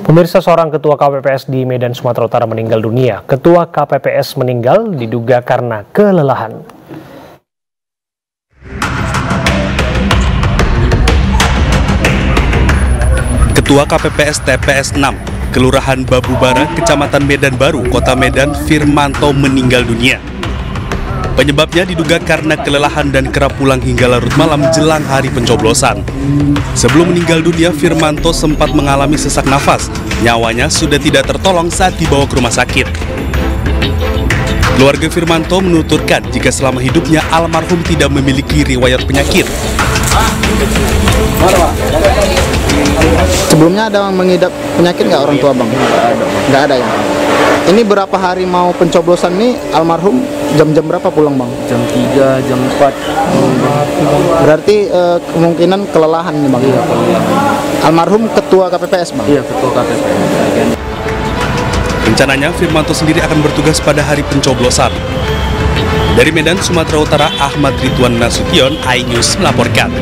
Pemirsa seorang ketua KPPS di Medan Sumatera Utara meninggal dunia. Ketua KPPS meninggal diduga karena kelelahan. Ketua KPPS TPS 6, Kelurahan Babubara, Kecamatan Medan Baru, Kota Medan, Firmanto meninggal dunia. Penyebabnya diduga karena kelelahan dan kerap pulang hingga larut malam jelang hari pencoblosan. Sebelum meninggal dunia, Firmanto sempat mengalami sesak nafas. Nyawanya sudah tidak tertolong saat dibawa ke rumah sakit. Keluarga Firmanto menuturkan jika selama hidupnya almarhum tidak memiliki riwayat penyakit. Sebelumnya ada yang mengidap penyakit nggak orang tua bang? Nggak ada ya. Ini berapa hari mau pencoblosan nih almarhum jam-jam berapa pulang bang? jam 3, jam 4 Berarti eh, kemungkinan kelelahan nih bang. iya kelelahan Almarhum ketua KPPS bang. iya ketua KPP Rencananya Firmanto sendiri akan bertugas pada hari pencoblosan. Dari Medan, Sumatera Utara, Ahmad Ridwan Nasution, iNews melaporkan.